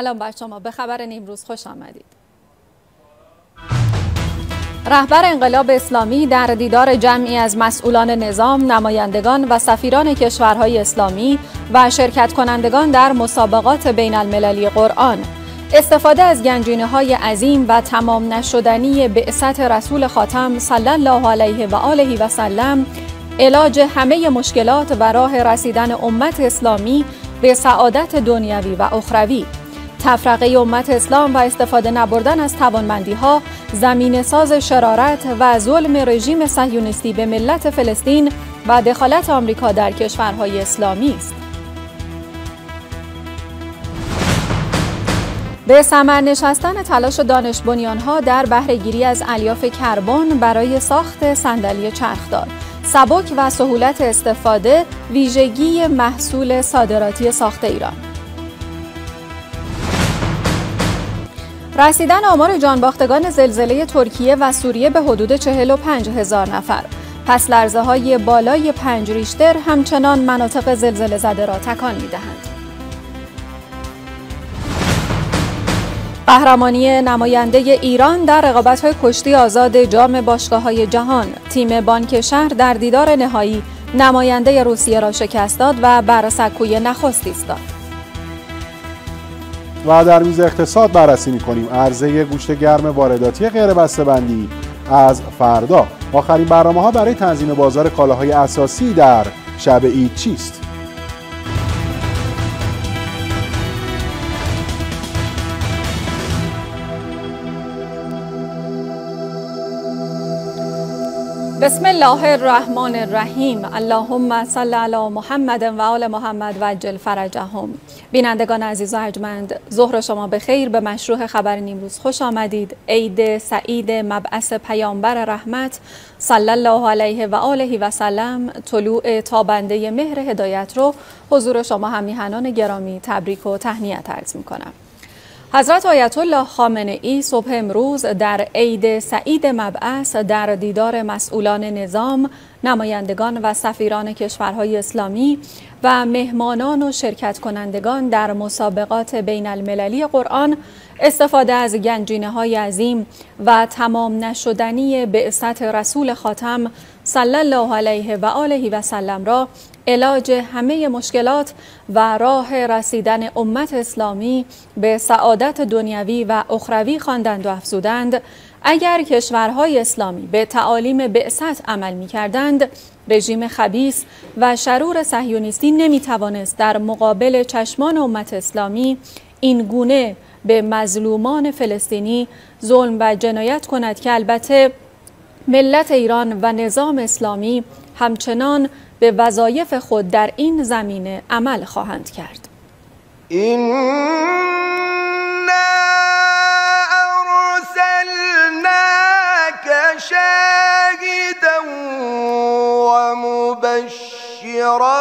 سلام بر شما. به خبر نیمروز خوش آمدید. رهبر انقلاب اسلامی در دیدار جمعی از مسئولان نظام، نمایندگان و سفیران کشورهای اسلامی و شرکت کنندگان در مسابقات بین المللی قرآن. استفاده از گنجینه های عظیم و تمام نشدنی بعثت رسول خاتم صلی الله علیه و آله و سلم علاج همه مشکلات و راه رسیدن امت اسلامی به سعادت دنیوی و اخروی. تفرقه امت اسلام و استفاده نبردن از توانمندی ها زمین ساز شرارت و ظلم رژیم صهیونیستی به ملت فلسطین و دخالت آمریکا در کشورهای اسلامی است. به ثمر نشستن تلاش دانش ها در بهرهگیری از الیاف کربن برای ساخت صندلی چرخدار سبک و سهولت استفاده ویژگی محصول صادراتی ساخت ایران رسیدن آمار جانباختگان زلزله ترکیه و سوریه به حدود 45 هزار نفر پس لرزه های بالای پنج ریشتر همچنان مناطق زلزله زده را تکان می دهند. قهرمانی نماینده ایران در رقابت‌های کشتی آزاد جام های جهان تیم بانک شهر در دیدار نهایی نماینده روسیه را شکست داد و بر سکوی نخست ایستاد و در میز اقتصاد بررسی می‌کنیم. عرضه گوشت گرم وارداتی غیر بندی از فردا. آخرین برنامه ها برای تنظیم بازار کالاهای اساسی در شب عید چیست؟ بسم الله الرحمن الرحیم اللهم صل علی محمد و آل محمد و جل فرجهم بینندگان عزیز و ارجمند ظهر شما به خیر به مشروع خبر نیمروز خوش آمدید عید سعید مبعث پیامبر رحمت صلی الله علیه و آله و سلم طلوع تابنده مهر هدایت رو حضور شما همیهنان گرامی تبریک و تهنیت عرض می کنم حضرت آیت الله خامنه ای صبح امروز در عید سعید مبعث در دیدار مسئولان نظام، نمایندگان و سفیران کشورهای اسلامی و مهمانان و شرکت کنندگان در مسابقات بین المللی قرآن استفاده از گنجینه های عظیم و تمام نشدنی بعثت رسول خاتم صلی الله علیه و آله و سلم را علاج همه مشکلات و راه رسیدن امت اسلامی به سعادت دنیوی و اخروی خواندند و افزودند. اگر کشورهای اسلامی به تعالیم بعثت عمل می کردند رژیم خبیس و شرور صهیونیستی نمی توانست در مقابل چشمان امت اسلامی این گونه به مظلومان فلسطینی ظلم و جنایت کند که البته ملت ایران و نظام اسلامی همچنان به وظایف خود در این زمینه عمل خواهند کرد. این شاهدا و مبشرا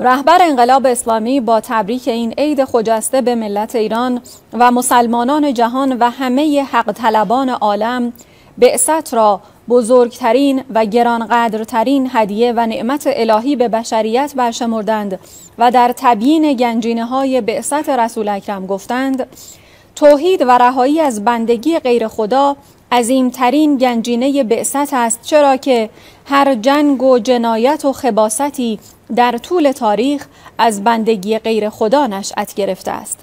رهبر انقلاب اسلامی با تبریک این عید خجسته به ملت ایران و مسلمانان جهان و همه حق طلبان عالم بعثت را بزرگترین و گرانقدرترین هدیه و نعمت الهی به بشریت برشمردند و در تبیین گنجینه های بعثت رسول اکرم گفتند توحید و رهایی از بندگی غیر خدا عظیمترین گنجینه بعثت است چرا که هر جنگ و جنایت و خباستی در طول تاریخ از بندگی غیر خدا نشأت گرفته است.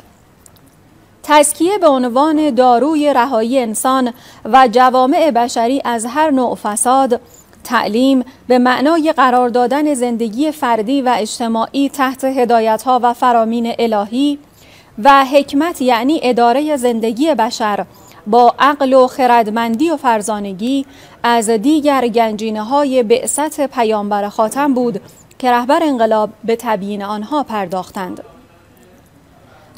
تزکیه به عنوان داروی رهایی انسان و جوامع بشری از هر نوع فساد تعلیم به معنای قرار دادن زندگی فردی و اجتماعی تحت هدایتها و فرامین الهی و حکمت یعنی اداره زندگی بشر با عقل و خردمندی و فرزانگی از دیگر گنجینه های بعثت پیامبر خاتم بود که رهبر انقلاب به تبیین آنها پرداختند.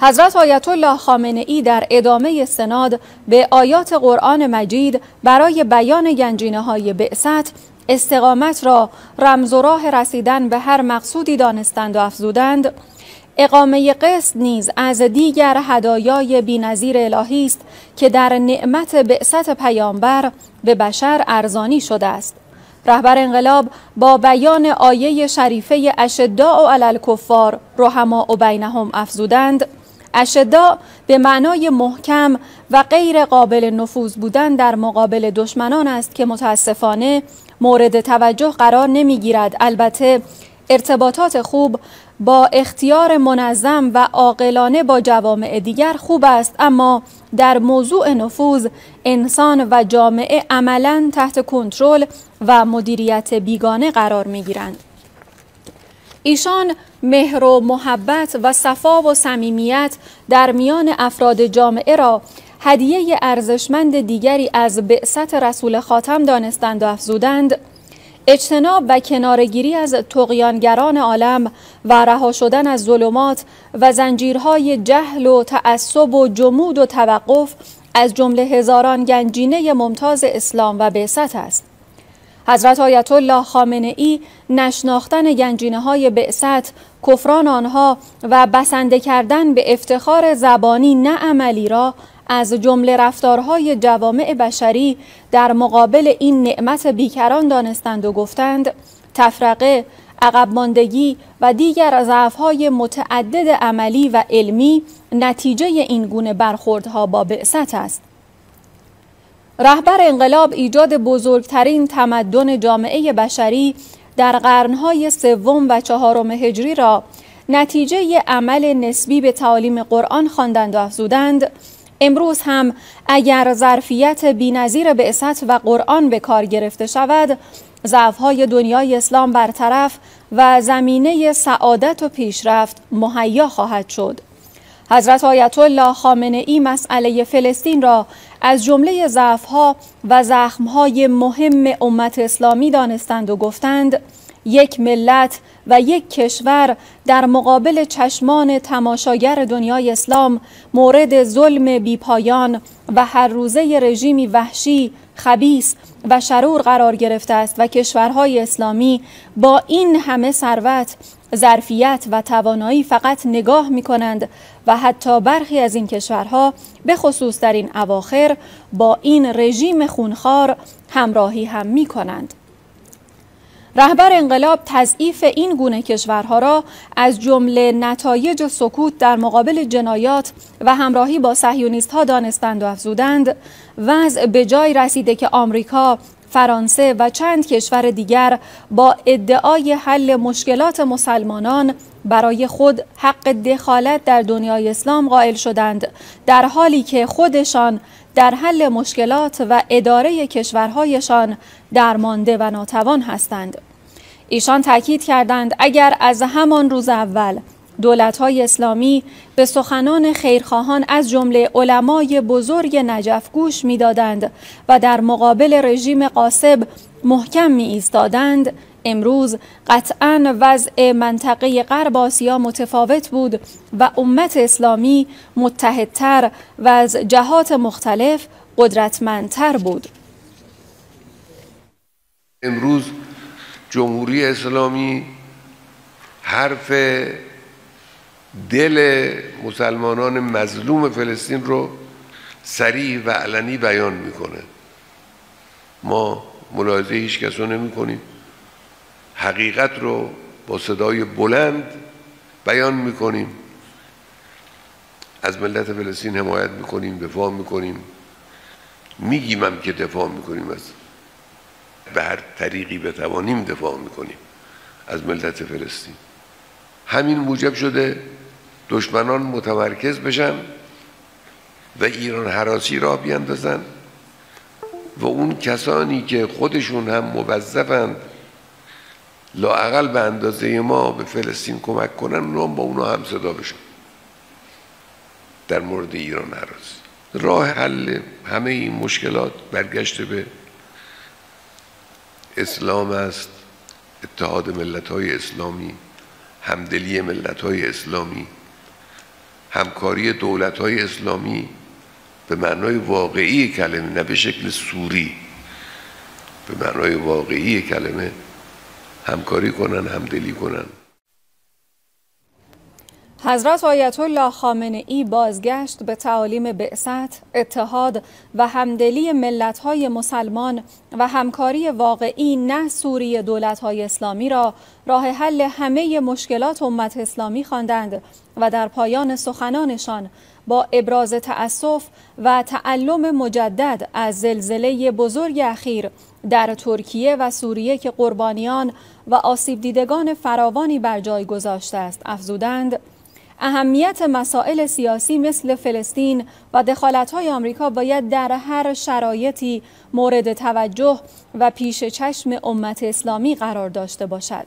حضرت آیت الله خامنه ای در ادامه سناد به آیات قرآن مجید برای بیان گنجینه های بعثت استقامت را رمز و راه رسیدن به هر مقصودی دانستند و افزودند اقامه قسط نیز از دیگر هدایای بینظیر الهی است که در نعمت بعثت پیامبر به بشر ارزانی شده است. رهبر انقلاب با بیان آیه شریفه اشداء علی الکفار رحما و بینهم افزودند اشداء به معنای محکم و غیر قابل نفوذ بودن در مقابل دشمنان است که متاسفانه مورد توجه قرار نمی‌گیرد. البته ارتباطات خوب با اختیار منظم و عاقلانه با جوامع دیگر خوب است اما در موضوع نفوذ انسان و جامعه عملا تحت کنترل و مدیریت بیگانه قرار می گیرند. ایشان مهر و محبت و صفا و صمیمیت در میان افراد جامعه را هدیه ارزشمند دیگری از بعثت رسول خاتم دانستند و افزودند اجتناب و کنارگیری از تقیانگران عالم و رها شدن از ظلمات و زنجیرهای جهل و تعصب و جمود و توقف از جمله هزاران گنجینه ممتاز اسلام و بعثت است. حضرت آیت الله خامنه ای نشناختن گنجینه های بعثت کفران آنها و بسنده کردن به افتخار زبانی نه عملی را از جمله رفتارهای جوامع بشری در مقابل این نعمت بیکران دانستند و گفتند تفرقه عقب ماندگی و دیگر ضعف‌های متعدد عملی و علمی نتیجه این گونه برخوردها با بعثت است. رهبر انقلاب ایجاد بزرگترین تمدن جامعه بشری در قرنهای سوم و چهارم هجری را نتیجه عمل نسبی به تعالیم قرآن خواندند و افزودند. امروز هم اگر ظرفیت بینظیر بعثت و قرآن به کار گرفته شود ضعفهای دنیای اسلام برطرف و زمینه سعادت و پیشرفت مهیا خواهد شد. حضرت آیت الله خامنه ای مسئله فلسطین را از جمله ضعفها و زخمهای مهم امت اسلامی دانستند و گفتند یک ملت و یک کشور در مقابل چشمان تماشاگر دنیای اسلام مورد ظلم بیپایان و هر روزه رژیمی وحشی، خبیس و شرور قرار گرفته است و کشورهای اسلامی با این همه ثروت ظرفیت و توانایی فقط نگاه می کنند و حتی برخی از این کشورها به خصوص در این اواخر با این رژیم خونخوار همراهی هم می کنند. رهبر انقلاب تضعیف این گونه کشورها را از جمله نتایج سکوت در مقابل جنایات و همراهی با صهیونیست ها دانستند و افزودند وضع به جای رسیده که آمریکا فرانسه و چند کشور دیگر با ادعای حل مشکلات مسلمانان برای خود حق دخالت در دنیای اسلام قائل شدند در حالی که خودشان در حل مشکلات و اداره کشورهایشان درمانده و ناتوان هستند. ایشان تاکید کردند اگر از همان روز اول دولت‌های اسلامی به سخنان خیرخواهان از جمله علمای بزرگ نجف گوش می‌دادند و در مقابل رژیم قاسب محکم می ایستادند امروز قطعا وضع منطقه غرب آسیا متفاوت بود و امت اسلامی متحدتر و از جهات مختلف قدرتمندتر بود. امروز جمهوری اسلامی حرف دل مسلمانان مظلوم فلسطین رو سریع و علنی بیان می‌کنه. ما ملاحظه هیچ کس نمی کنیم حقیقت رو با صدای بلند بیان می‌کنیم. از ملت فلسطین حمایت می‌کنیم دفاع می‌کنیم. میگیم هم که دفاع می‌کنیم از به هر طریقی بتوانیم دفاع می‌کنیم از ملت فلسطین. همین موجب شده دشمنان متمرکز بشن و ایران حراسی را بیندازن و اون کسانی که خودشون هم موظفند لاعقل به اندازه ما به فلسطین کمک کنن اونا با اونا هم صدا بشن. در مورد ایران حراسی. راه حل همه این مشکلات برگشت به اسلام است. اتحاد ملت های اسلامی همدلی ملت های اسلامی. همکاری دولت های اسلامی به معنای واقعی کلمه نه به شکل سوری به معنای واقعی کلمه همکاری کنن همدلی کنن. حضرت آیت الله خامنه ای بازگشت به تعالیم بعثت، اتحاد و همدلی ملت‌های مسلمان و همکاری واقعی نه سوری دولت‌های اسلامی را راه حل همه مشکلات امت اسلامی خواندند و در پایان سخنانشان با ابراز تأسف و تعلم مجدد از زلزله بزرگ اخیر در ترکیه و سوریه که قربانیان و آسیب دیدگان فراوانی بر جای گذاشته است افزودند. اهمیت مسائل سیاسی مثل فلسطین و دخالت‌های آمریکا باید در هر شرایطی مورد توجه و پیش چشم امت اسلامی قرار داشته باشد.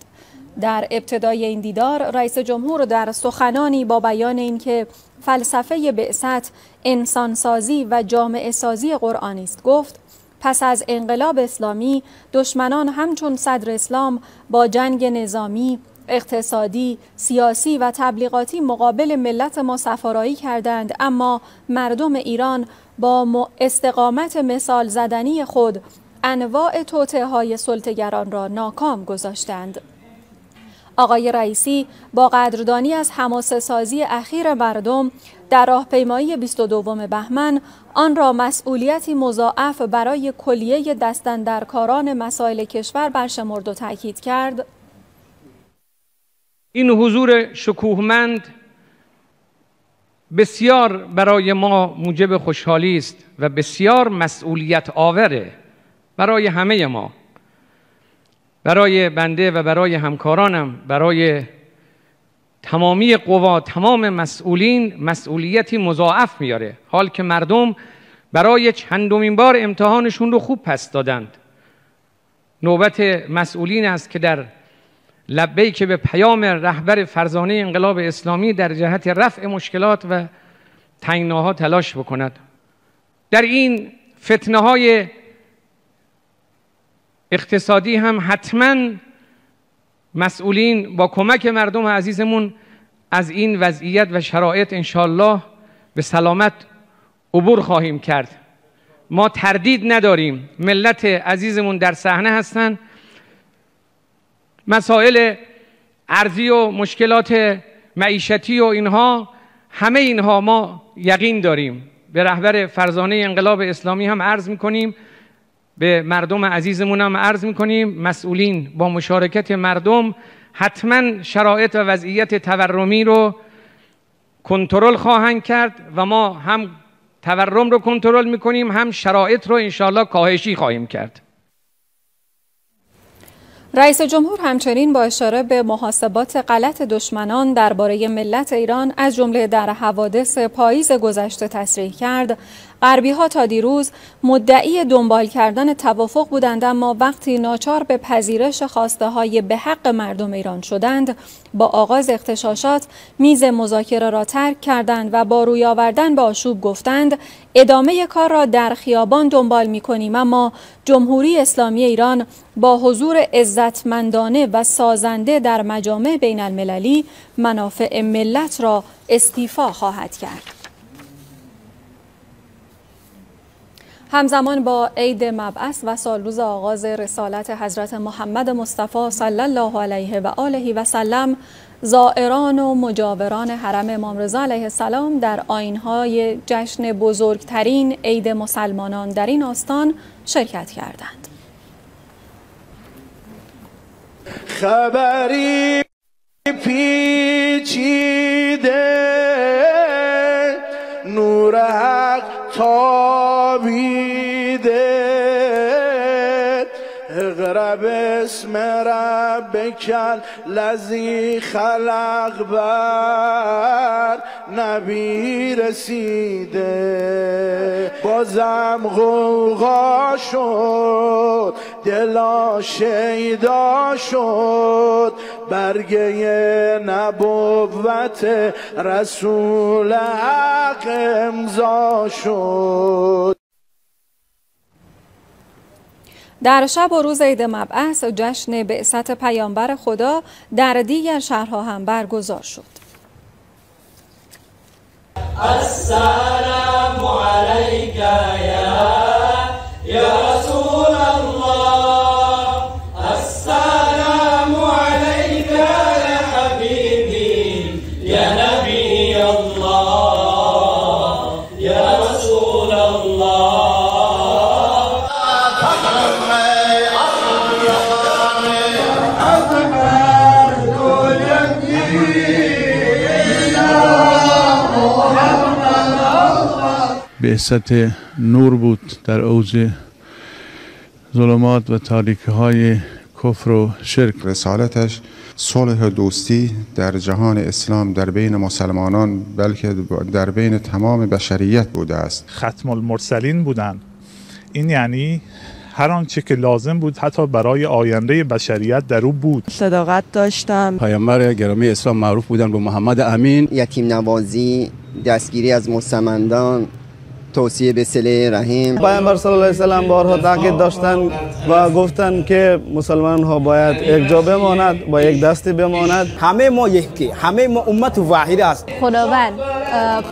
در ابتدای این دیدار رئیس جمهور در سخنانی با بیان اینکه فلسفه بعثت انسانسازی و جامعه سازی قرآنی است گفت پس از انقلاب اسلامی دشمنان همچون صدر اسلام با جنگ نظامی اقتصادی، سیاسی و تبلیغاتی مقابل ملت ما سفارایی کردند اما مردم ایران با استقامت مثال زدنی خود انواع توطعه های سلطگران را ناکام گذاشتند. آقای رئیسی با قدردانی از حماسه سازی اخیر مردم در راهپیمایی 22 بهمن آن را مسئولیتی مضاعف برای کلیه دستندرکاران مسائل کشور برشمرد و تاکید کرد این حضور شکوهمند بسیار برای ما موجب خوشحالی است و بسیار مسئولیت آوره برای همه ما. برای بنده و برای همکارانم برای تمامی قوا تمام مسئولین مسئولیتی مضاعف میاره. حال که مردم برای چندمین بار امتحانشون رو خوب پس دادند. نوبت مسئولین است که در لبهی که به پیام رهبر فرزانه انقلاب اسلامی در جهت رفع مشکلات و تنگناها تلاش بکند. در این فتنه های اقتصادی هم حتما مسئولین با کمک مردم عزیزمون از این وضعیت و شرایط انشالله به سلامت عبور خواهیم کرد. ما تردید نداریم. ملت عزیزمون در صحنه هستند مسائل ارزی و مشکلات معیشتی و اینها همه اینها ما یقین داریم. به رهبر فرزانه انقلاب اسلامی هم عرض می‌کنیم. به مردم عزیزمون هم عرض می‌کنیم. مسئولین با مشارکت مردم حتما شرایط و وضعیت تورمی رو کنترل خواهند کرد و ما هم تورم رو کنترل می‌کنیم هم شرایط رو انشاءالله کاهشی خواهیم کرد. رئیس جمهور همچنین با اشاره به محاسبات غلط دشمنان درباره ملت ایران از جمله در حوادث پاییز گذشته تصریح کرد. غربی ها تا دیروز مدعی دنبال کردن توافق بودند اما وقتی ناچار به پذیرش خواسته های به حق مردم ایران شدند با آغاز اختشاشات میز مذاکره را ترک کردند و با روی آوردن به آشوب گفتند ادامه کار را در خیابان دنبال می کنیم اما جمهوری اسلامی ایران با حضور عزتمندانه و سازنده در مجامع بین المللی منافع ملت را استیفا خواهد کرد. همزمان با عید مبعث و سالروز آغاز رسالت حضرت محمد مصطفی صلی الله علیه و آله و سلم زائران و مجاوران حرم امام رضا علیه السلام در آینهای جشن بزرگترین عید مسلمانان در این آستان شرکت کردند. خبری پیچیده نور حق اقرب اسم ربک لذی خلق بر نبی رسیده. بازم غوغا شد دلا شیدا شد. برگه نبوت رسول حق امضا شد. در شب و روز عید مبعث جشن بعثت پیامبر خدا در دیگر شهرها هم برگزار شد. السلام علیک یا رسول بعثت نور بود در اوج ظلمات و تاریکی های کفر و شرک. رسالتش صلح و دوستی در جهان اسلام در بین مسلمانان بلکه در بین تمام بشریت بوده است. ختم المرسلین بودن این یعنی هر آنچه که لازم بود حتی برای آینده بشریت در او بود. صداقت داشتم. پیامبر گرامی اسلام معروف بودن به محمد امین. یتیم نوازی دستگیری از مستمندان توصیه به سله رحیم. پیامبر صلی الله علیه و سلم بارها تاکید داشتن و گفتن که مسلمان ها باید یک جا بماند با یک دستی بماند. همه ما یکی همه ما امت واحد است. خداوند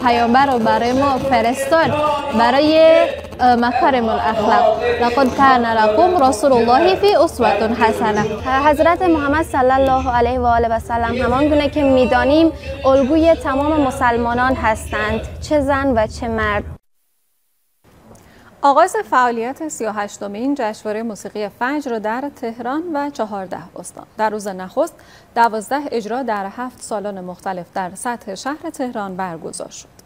پیامبر رو برای ما فرستاد برای مکارم الاخلاق. لقد کان لكم رسول الله فی اسوه حسنه حضرت محمد صلی الله علیه و آله و سلم همان گونه که می‌دانیم الگوی تمام مسلمانان هستند. چه زن و چه مرد. آغاز فعالیت 38 مین جشنواره موسیقی فجر در تهران و 14 استان در روز نخست 12 اجرا در هفت سالن مختلف در سطح شهر تهران برگزار شد.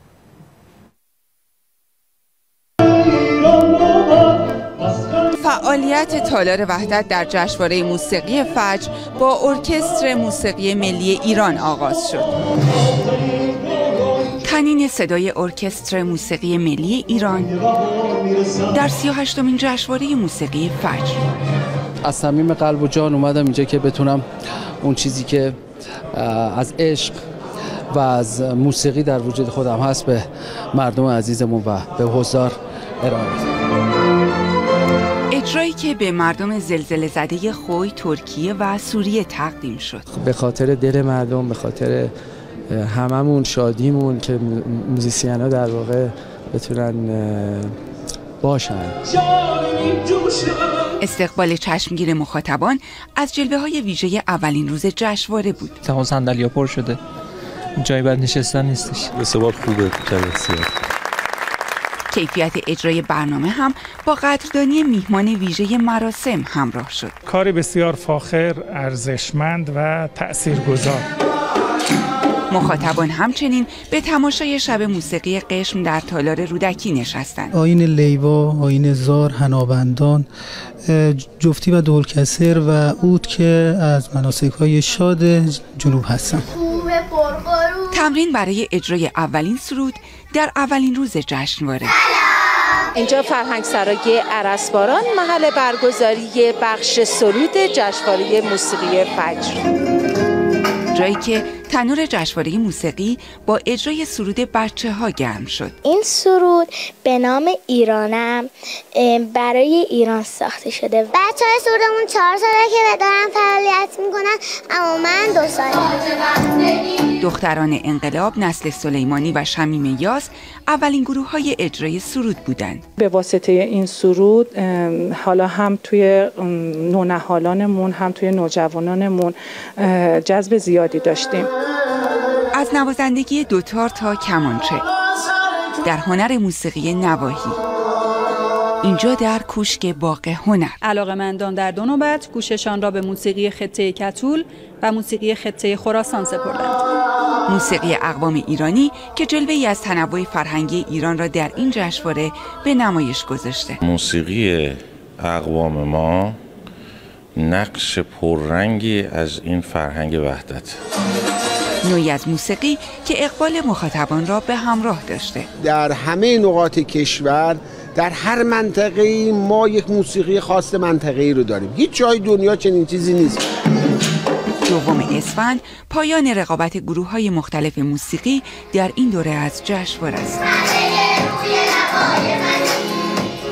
فعالیت تالار وحدت در جشنواره موسیقی فجر با ارکستر موسیقی ملی ایران آغاز شد. تنین صدای ارکستر موسیقی ملی ایران. در 38 مین جشنواره موسیقی فجر از صمیم قلب و جان اومدم اینجا که بتونم اون چیزی که از عشق و از موسیقی در وجود خودم هست به مردم عزیزمون و به حضار ارائه اجرایی که به مردم زلزله زده خوی، ترکیه و سوریه تقدیم شد. به خاطر دل مردم به خاطر هممون شادیمون که موزیسین ها در واقع بتونن باشن. استقبال چشمگیر مخاطبان از جلوه های ویژه اولین روز جشنواره بود. تمام صندلی پر شده. جای بعد نشستن نیستش. به خوبه. کیفیت اجرای برنامه هم با قدردانی میهمان ویژه مراسم همراه شد. کاری بسیار فاخر، ارزشمند و تأثیرگذار. مخاطبان همچنین به تماشای شب موسیقی قشم در تالار رودکی نشستند. آین لیوا، آین زار، هنابندان، جفتی و دولکسر و اود که از مناسک های شاد جنوب هستن. تمرین برای اجرای اولین سرود در اولین روز جشنواره. اینجا فرهنگ سرای عرسباران محل برگزاری بخش سرود جشنواره موسیقی فجر. جایی که تنور جشنواره موسیقی با اجرای سرود بچه ها گرم شد. این سرود به نام ایرانم برای ایران ساخته شده. بچه های سرودمون چهار ساله که دارن فعالیت می‌کنن اما من دو ساله. دختران انقلاب نسل سلیمانی و شمیم یاس اولین گروه های اجرای سرود بودند به واسطه این سرود حالا هم توی نونهالانمون هم توی نوجوانانمون جذب زیادی داشتیم. از نوازندگی دوتار تا کمانچه. در هنر موسیقی نواهی اینجا در کوشک باغ هنر. علاقمندان در دو نوبت گوششان را به موسیقی خطه کتول و موسیقی خطه خراسان سپردند. موسیقی اقوام ایرانی که جلوه ای از تنوع فرهنگی ایران را در این جشنواره به نمایش گذاشته. موسیقی اقوام ما نقش پررنگی از این فرهنگ وحدت. نوعی از موسیقی که اقبال مخاطبان را به همراه داشته. در همه نقاط کشور در هر منطقه ما یک موسیقی خاص منطقه رو داریم. هیچ جای دنیا چنین چیزی نیست. دوم اسفند پایان رقابت گروه های مختلف موسیقی در این دوره از جشنواره است.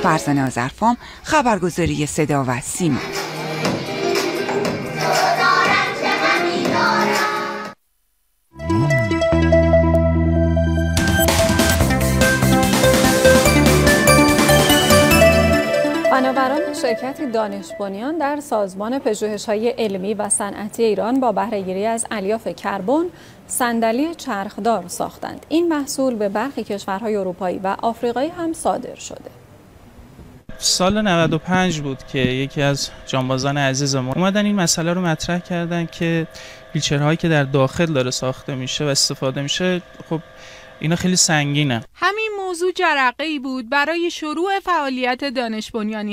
فرزانه آزرفام خبرگزاری صدا و سیما. شرکت دانش در سازمان پژوهش‌های علمی و صنعتی ایران با بهرهگیری از الیاف کربن صندلی چرخدار ساختند. این محصول به برخی کشورهای اروپایی و آفریقایی هم صادر شده. سال 95 بود که یکی از جانبازان عزیزمون اومدن این مسئله رو مطرح کردن که ویلچرهایی که در داخل داره ساخته میشه و استفاده میشه خب اینا خیلی سنگینه. همین موضوع جرقه ای بود برای شروع فعالیت دانش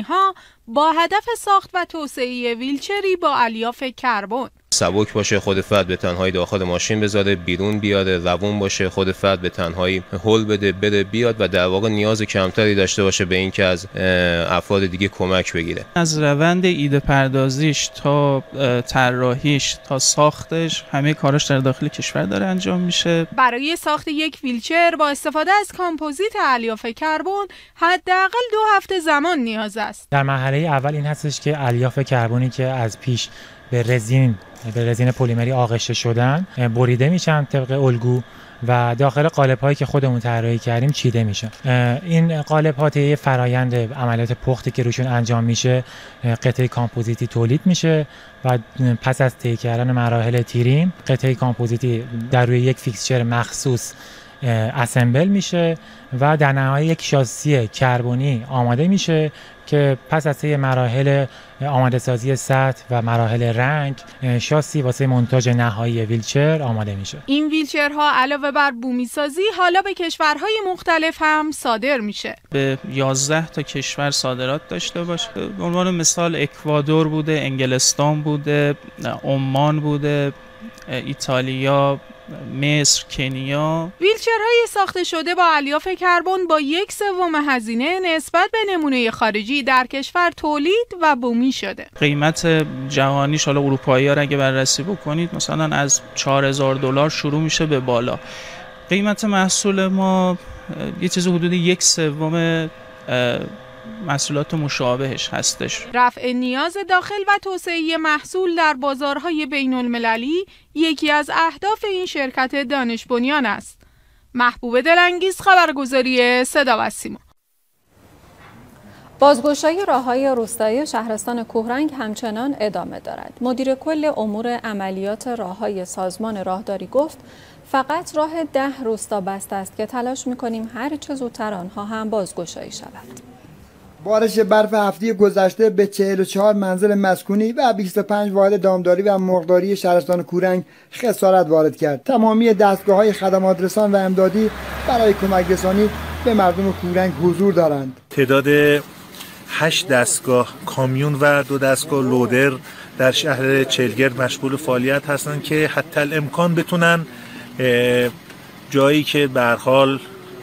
ها با هدف ساخت و توسعه ویلچری با الیاف کربن. سبک باشه خود فرد به تنهایی داخل ماشین بذاره بیرون بیاده روون باشه خود فرد به تنهایی هول بده بره بیاد و در واقع نیاز کمتری داشته باشه به اینکه از افراد دیگه کمک بگیره. از روند ایده پردازیش تا طراحیش تا ساختش همه کاراش در داخل کشور داره انجام میشه. برای ساخت یک ویلچر با استفاده از کامپوزیت الیاف کربن حداقل دو هفته زمان نیاز است. در مرحله اول این هستش که الیاف کربنی که از پیش به رزین به رزین پلیمری آغشته شدن بریده میشن طبق الگو و داخل قالب هایی که خودمون طراحی کردیم چیده میشه. این قالب ها طی فرایند عملیات پختی که روشون انجام میشه قطعه کامپوزیتی تولید میشه و پس از طی کردن مراحل trim قطعه کامپوزیتی در روی یک fixture مخصوص assemble میشه و در نهایت یک شاسی کربونی آماده میشه که پس از طی مراحل آماده سازی سطح و مراحل رنگ شاسی واسه مونتاژ نهایی ویلچر آماده میشه. این ویلچرها علاوه بر بومی سازی حالا به کشورهای مختلف هم صادر میشه. به 11 تا کشور صادرات داشته باشه به عنوان مثال اکوادور بوده انگلستان بوده عمان بوده ایتالیا مصر، کنیا ویلچرهای ساخته شده با الیاف کربن با یک سوم هزینه نسبت به نمونه خارجی در کشور تولید و بومی شده. قیمت جهانیش حالا اروپایی ها اگه بررسی بکنید مثلا از 4000 دلار شروع میشه به بالا. قیمت محصول ما یه چیز حدود یک سوم محصولات مشابهش هستش رفع نیاز داخل و توسعه محصول در بازارهای بین المللی یکی از اهداف این شرکت دانش بنیان است محبوب دلانگیز خبرگزاری صدا و سیما بازگشایی راه های روستایی شهرستان کوهرنگ همچنان ادامه دارد. مدیر کل امور عملیات راه های سازمان راهداری گفت فقط راه ده روستا بسته است که تلاش می‌کنیم هر چه زودتر آنها هم بازگشایی شود. بارش برف هفته گذشته به 44 منزل مسکونی و 25 واحد دامداری و مرغداری شهرستان کورنگ خسارت وارد کرد. تمامی دستگاه های خدمات رسان و امدادی برای کمک رسانی به مردم کورنگ حضور دارند. تعداد 8 دستگاه کامیون و دو دستگاه لودر در شهر چلگرد مشغول فعالیت هستند که حتی امکان بتونن جایی که به حال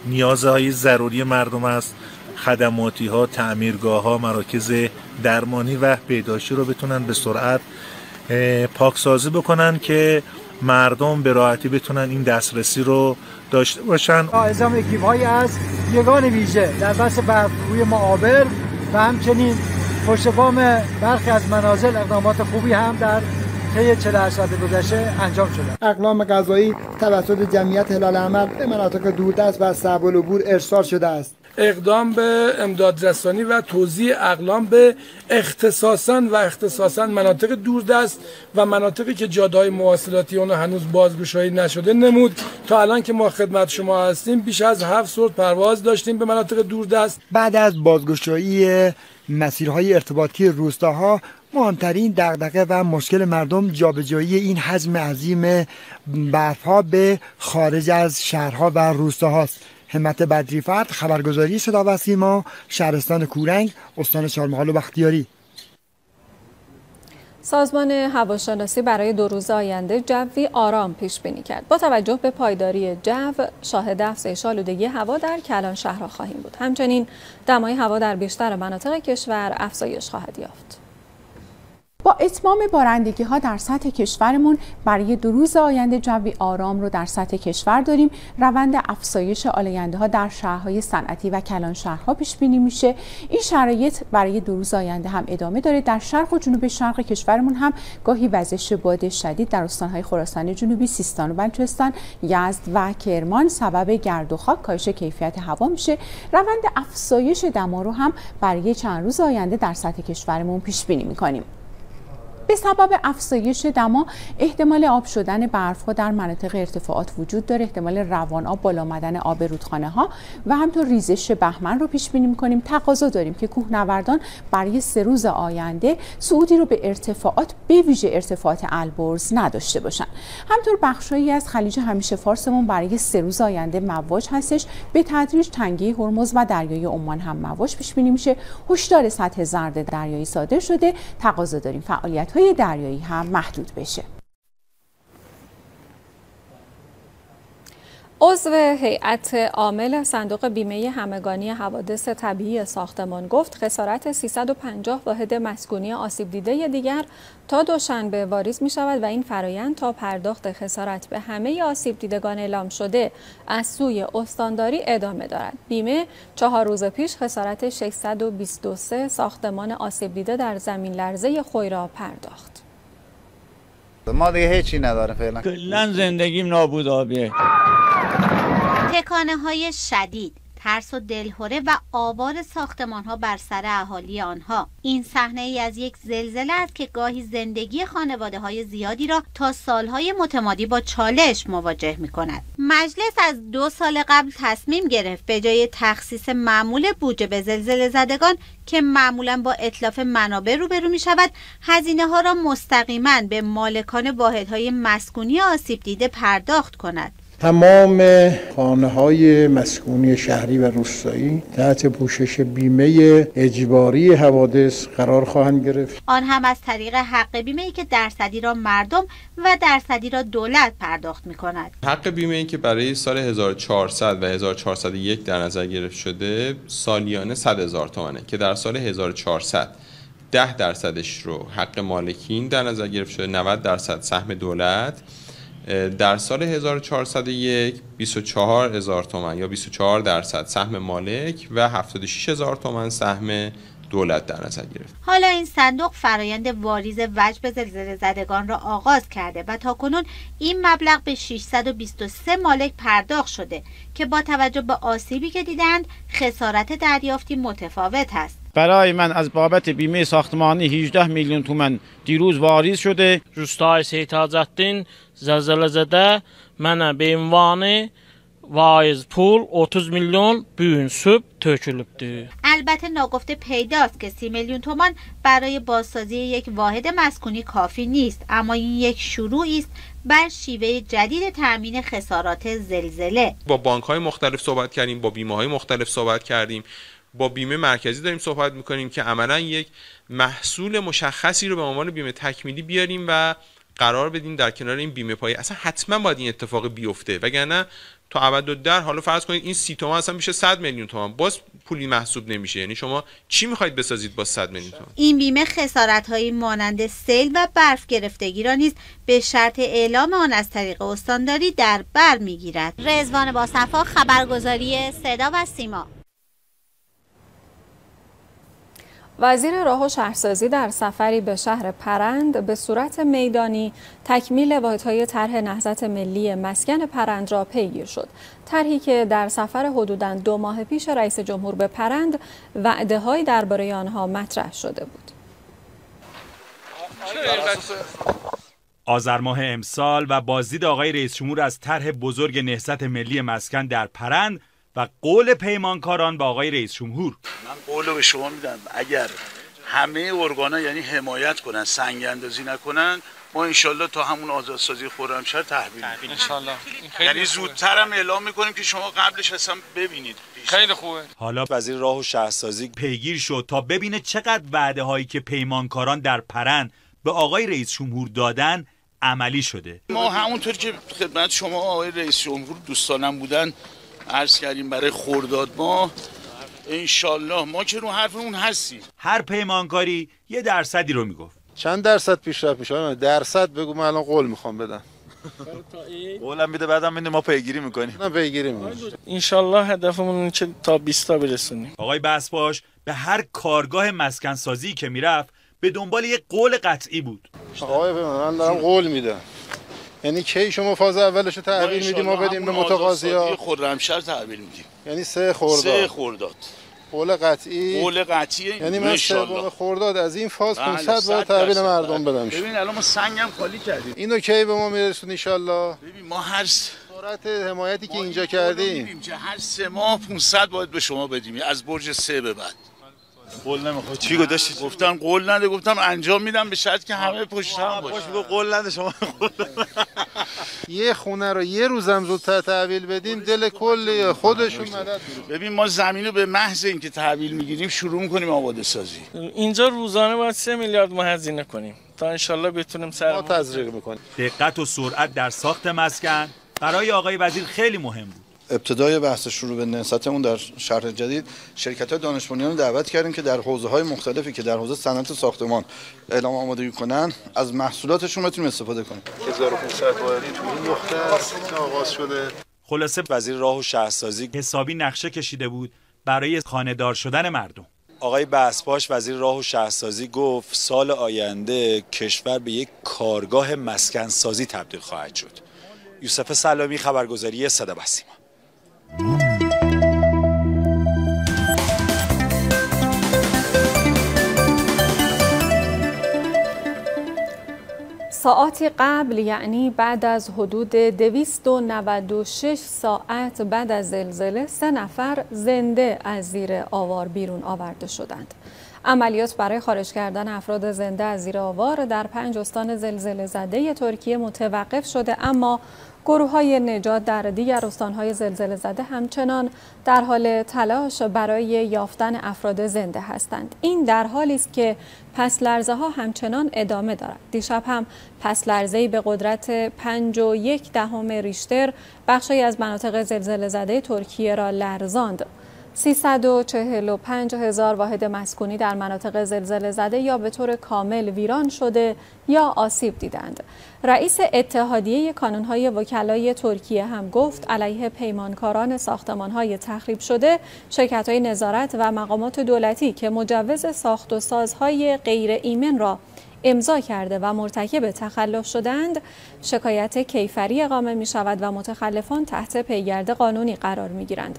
نیازهای ضروری مردم است خدماتی ها تعمیرگاه ها مراکز درمانی و بهداشتی رو بتونن به سرعت پاکسازی بکنن که مردم به راحتی بتونن این دسترسی رو داشته باشن. اعزام اکیب های از یگان ویژه در بس روی معابر و همچنین پشت بام برخی از منازل اقدامات خوبی هم در طی 48 ساعت گذشته انجام شده. اقلام غذایی توسط جمعیت هلال عمل به مناطق دوردست و صعب العبور ارسال شده است. اقدام به امداد رسانی و توزیع اقلام به اختصاصا و اختصاصا مناطق دوردست و مناطقی که جادهای مواصلاتی اون هنوز بازگشایی نشده نمود. تا الان که ما خدمت شما هستیم بیش از هفت سورت پرواز داشتیم به مناطق دوردست. بعد از بازگشایی مسیرهای ارتباطی روستاها مهمترین دغدغه و مشکل مردم جابجایی این حجم عظیم برفها به خارج از شهرها و روستاهاست. همت بدریفت خبرگزاری صدا و سیما شهرستان کورنگ استان چهارمحال و بختیاری سازمان هواشناسی برای دو روز آینده جوی آرام پیش بینی کرد. با توجه به پایداری جو، شاهد افزایش آلودگی هوا در کلان شهرها خواهیم بود. همچنین دمای هوا در بیشتر مناطق کشور افزایش خواهد یافت. با اتمام بارندگی ها در سطح کشورمون برای دو روز آینده جوی آرام رو در سطح کشور داریم. روند افزایش آلاینده ها در شهرهای صنعتی و کلان شهرها پیش بینی میشه. این شرایط برای دو روز آینده هم ادامه داره. در شرق و جنوب شرق کشورمون هم گاهی وزش باد شدید در استانهای خراسان جنوبی سیستان و بلوچستان یزد و کرمان سبب گرد و خاک کاهش کیفیت هوا میشه. روند افزایش دما رو هم برای چند روز آینده در سطح کشورمون پیش بینی می‌کنیم. به سبب افزایش دما احتمال آب شدن برف ها در مناطق ارتفاعات وجود داره. احتمال روان آب بالا آمدن آب رودخانه ها و همطور ریزش بهمن رو پیش بینی می‌کنیم. تقاضا داریم که کوهنوردان برای سه روز آینده صعودی رو به ارتفاعات به ویژه ارتفاعات البرز نداشته باشن. همطور بخشهایی از خلیج همیشه فارسمون برای سه روز آینده مواج هستش. به تدریج تنگی هرمز و دریای عمان هم مواج پیش بینی میشه. هشدار سطح زرد دریایی صادر شده. تقاضا داریم. فعالیت های دریایی هم محدود بشه. عضو هیئت عامل صندوق بیمه همگانی حوادث طبیعی ساختمان گفت خسارت 350 واحد مسکونی آسیب دیده دیگر تا دوشنبه واریز می شود و این فرایند تا پرداخت خسارت به همه آسیب دیدگان اعلام شده از سوی استانداری ادامه دارد. بیمه چهار روز پیش خسارت 623 ساختمان آسیب دیده در زمین لرزه خویرا پرداخت. ما دیگه هیچی نداره فعلا کلا زندگیم نابود آبیه تکانه های شدید ترس و دلهوره و آوار ساختمان ها بر سر اهالی آنها. این صحنه ای از یک زلزله است که گاهی زندگی خانواده های زیادی را تا سالهای متمادی با چالش مواجه می کند مجلس از دو سال قبل تصمیم گرفت به جای تخصیص معمول بودجه به زلزله زدگان که معمولا با اطلاف منابع روبرو می شود هزینه ها را مستقیما به مالکان واحدهای مسکونی آسیب دیده پرداخت کند. تمام خانه های مسکونی شهری و روستایی تحت پوشش بیمه اجباری حوادث قرار خواهند گرفت. آن هم از طریق حق بیمه ای که درصدی را مردم و درصدی را دولت پرداخت می کند حق بیمه ای که برای سال 1400 و 1401 در نظر گرفت شده سالیانه 100 هزار تومنه که در سال 1400 ده درصدش رو حق مالکین در نظر گرفت شده 90 درصد سهم دولت. در سال 1401 24 هزار تومن یا 24 درصد سهم مالک و 76 هزار تومن سهم دولت در نظر گرفت. حالا این صندوق فرایند واریز وجب زلزله زدگان را آغاز کرده و تا کنون این مبلغ به 623 مالک پرداخت شده که با توجه به آسیبی که دیدند خسارت دریافتی متفاوت است. برای من از بابت بیمه ساختمانی 18 میلیون تومن دیروز واریز شده. روستای سیتاجدین زلزله زده. منə به عنوان vaiz pul 30 میلیون bu gün süb tökülübdür. البته ناگفته پیداست که 30 میلیون تومان برای بازسازی یک واحد مسکونی کافی نیست اما این یک شروعی است بر شیوه جدید تامین خسارات زلزله. با بانک های مختلف صحبت کردیم با بیمه های مختلف صحبت کردیم. با بیمه مرکزی داریم صحبت می‌کنیم که عملا یک محصول مشخصی رو به عنوان بیمه تکمیلی بیاریم و قرار بدیم در کنار این بیمه پایی اصلا حتما باید این اتفاق بیفته. وگرنه تا ابد و در حالا فرض کنید این سی تومن اصلا میشه 100 میلیون تومن باز پولی محسوب نمیشه. یعنی شما چی می‌خواید بسازید با 100 میلیون تومن این بیمه خسارت های مانند سیل و برف گرفتگی را نیز به شرط اعلام آن از طریق استانداری در بر می‌گیرد. رضوان با صفا خبرگزاری صدا و سیما. وزیر راه و شهرسازی در سفری به شهر پرند به صورت میدانی تکمیل واحدهای طرح نهضت ملی مسکن پرند را پیگیر شد. طرحی که در سفر حدوداً دو ماه پیش رئیس جمهور به پرند وعده های درباره آنها مطرح شده بود. آذر ماه امسال و بازدید آقای رئیس جمهور از طرح بزرگ نهضت ملی مسکن در پرند و قول پیمانکاران با آقای رئیس جمهور. من قول رو به شما میدم. اگر همه ارگانا یعنی حمایت کنن سنگ اندازی نکنن ما انشالله تا همون آزادسازی خرمشهر تحویل انشالله. یعنی زودتر هم اعلام می‌کنیم که شما قبلش اصلا ببینید. خیلی خوبه. حالا وزیر راه و شهرسازی پیگیر شد تا ببینه چقدر وعده هایی که پیمانکاران در پرند به آقای رئیس جمهور دادن عملی شده. ما همونطور که خدمت شما آقای رئیس جمهور دوستانم بودن عرض کردیم برای خورداد ما. انشالله ما که رو حرفمون هستیم. هر پیمانکاری یه درصدی رو می‌گفت. چند درصد پیشرفت میشه؟ درصد بگو من الان قول می‌خوام بدم. قولم میده بعدم بده ما پیگیری می‌کنیم. نه پیگیری می‌کنیم. انشالله هدفمون که تا 20 تا برسونیم. آقای بسپاش به هر کارگاه مسکن سازی که می‌رفت به دنبال یه قول قطعی بود. آقای من دارم قول میدم. یعنی کی شما فاز اولش رو تحویل میدیم؟ ما بدیم به متقاضی ها خرمشهر تحویل میدیم. یعنی سه خرداد. سه خرداد. قول قطعی. قول قطعی یعنی من سوم خرداد از این فاز 500 بار تحویل مردم بدم ببین الان ما سنگم خالی کردیم. اینو کی به ما میرسون ان ببین ما هر سرعت حمایتی که اینجا کردیم. هر سه ماه 500 باید به شما بدیم. از برج سه به بعد. قول نمی‌خواد چی گذاشتی گفتم قول نده گفتم انجام میدم به شرط که همه پشت هم باشه پشت قول نده شما یه خونه رو یه روزم زودتر تحویل بدیم دل کل خودشون مدد ببین ما زمین رو به محض اینکه تحویل می‌گیریم شروع می‌کنیم آباده سازی. اینجا روزانه باید 3 میلیارد ما هزینه کنیم. تا انشالله بتونیم سر ما تزریق می‌کنیم. دقت و سرعت در ساخت مسکن. برای آقای وزیر خیلی مهم بود. ابتدای بحث شروع به نهضتمون در شهر جدید شرکت های دانش رو دعوت کردیم که در حوزه های مختلفی که در حوزه صنعت ساختمان اعلام آمادگی کنن از محصولاتشون بتونیم استفاده کنیم. 1500 واحدی تو این نقطه است که آغاز شده. خلاصه وزیر راه و شهرسازی حسابی نقشه کشیده بود برای خانه‌دار شدن مردم. آقای بسپاش وزیر راه و شهرسازی گفت سال آینده کشور به یک کارگاه مسکن سازی تبدیل خواهد شد. یوسف سلامی خبرگزاری صدا بسیما. ساعتی قبل یعنی بعد از حدود 296 ساعت بعد از زلزله سه نفر زنده از زیر آوار بیرون آورده شدند. عملیات برای خارج کردن افراد زنده از زیر آوار در پنج استان زلزله زده ترکیه متوقف شده اما گروه های نجات در دیگر استانهای زلزله زده همچنان در حال تلاش برای یافتن افراد زنده هستند. این در حالی است که پس لرزه ها همچنان ادامه دارد. دیشب هم پس لرزه به قدرت 5 و یک دهم ریشتر بخشی از مناطق زلزله زده ترکیه را لرزاند. 345 هزار واحد مسکونی در مناطق زلزله زده یا به طور کامل ویران شده یا آسیب دیدند. رئیس اتحادیه کانونهای وکلای ترکیه هم گفت علیه پیمانکاران ساختمانهای تخریب شده شرکت های نظارت و مقامات دولتی که مجوز ساخت و سازهای غیر ایمن را امضا کرده و مرتکب تخلف شدند شکایت کیفری اقامه می شود و متخلفان تحت پیگرد قانونی قرار می گیرند.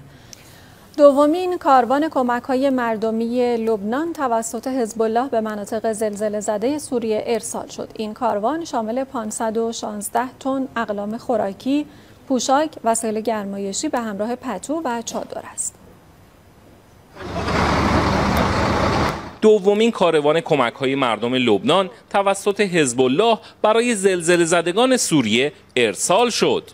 دومین کاروان کمک های مردمی لبنان توسط حزب الله به مناطق زلزله زده سوریه ارسال شد. این کاروان شامل 516 تن اقلام خوراکی، پوشاک، وسایل گرمایشی به همراه پتو و چادر است. دومین کاروان کمک های مردم لبنان توسط حزب الله برای زلزله زدگان سوریه ارسال شد.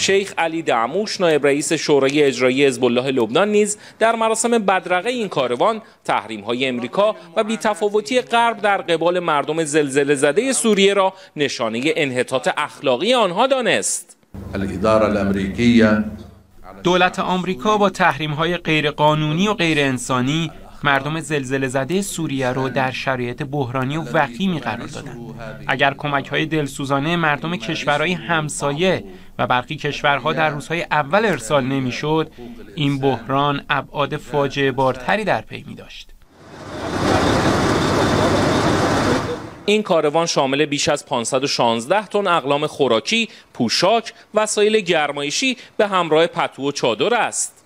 شیخ علی دعموش نایب رئیس شورای اجرایی حزب الله لبنان نیز در مراسم بدرقه این کاروان تحریم های امریکا و بیتفاوتی غرب در قبال مردم زلزله زده سوریه را نشانه انحطاط اخلاقی آنها دانست. دولت آمریکا با تحریم های غیرقانونی و غیر انسانی مردم زلزله زده سوریه رو در شرایط بحرانی و وخیمی قرار دادند. اگر کمک های دلسوزانه مردم کشورهای همسایه و برخی کشورها در روزهای اول ارسال نمی‌شد، این بحران ابعاد فاجعه بارتری در پی می داشت. این کاروان شامل بیش از 516 تن اقلام خوراکی، پوشاک، وسایل گرمایشی به همراه پتو و چادر است.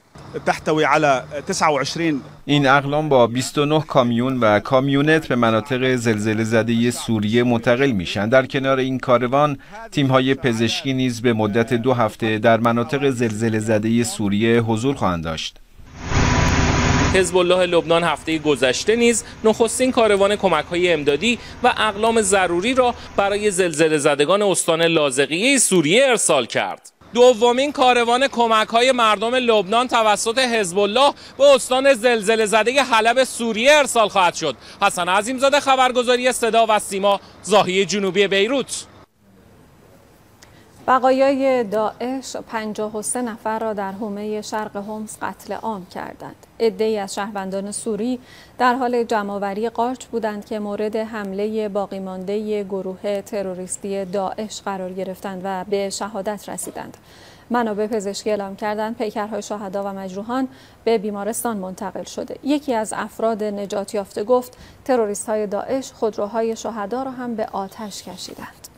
تحتوی علی 29 این اقلام با 29 کامیون و کامیونت به مناطق زلزله زده سوریه منتقل میشن در کنار این کاروان تیم های پزشکی نیز به مدت دو هفته در مناطق زلزله زده سوریه حضور خواهند داشت حزب الله لبنان هفته گذشته نیز نخستین کاروان کمک های امدادی و اقلام ضروری را برای زلزله زدگان استان لازقیه سوریه ارسال کرد. دومین کاروان کمک های مردم لبنان توسط حزب الله به استان زلزله زده حلب سوریه ارسال خواهد شد. حسن عظیمزاده خبرگزاری صدا و سیما زاهی جنوبی بیروت. بقایای داعش 53 نفر را در حومه شرق هومس قتل عام کردند. عده‌ای از شهروندان سوری در حال جمعآوری قارچ بودند که مورد حمله باقی مانده گروه تروریستی داعش قرار گرفتند و به شهادت رسیدند. منابع پزشکی اعلام کردند پیکرهای شهدا و مجروحان به بیمارستان منتقل شده. یکی از افراد نجات یافته گفت تروریست های داعش خودروهای شهدا را هم به آتش کشیدند.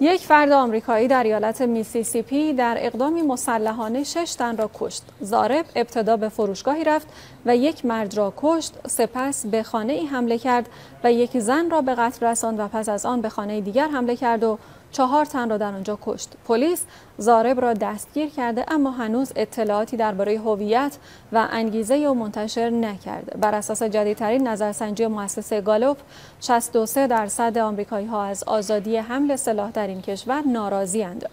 یک فرد آمریکایی در ایالت میسیسیپی در اقدامی مسلحانه شش تن را کشت. زارب ابتدا به فروشگاهی رفت و یک مرد را کشت، سپس به خانه ای حمله کرد و یک زن را به قتل رساند و پس از آن به خانه دیگر حمله کرد و چهار تن را در آنجا کشت. پلیس زارب را دستگیر کرده اما هنوز اطلاعاتی درباره هویت و انگیزه او منتشر نکرده. بر اساس جدیدترین نظرسنجی مؤسسه گالوپ 63 درصد آمریکایی ها از آزادی حمل سلاح در این کشور ناراضی اند.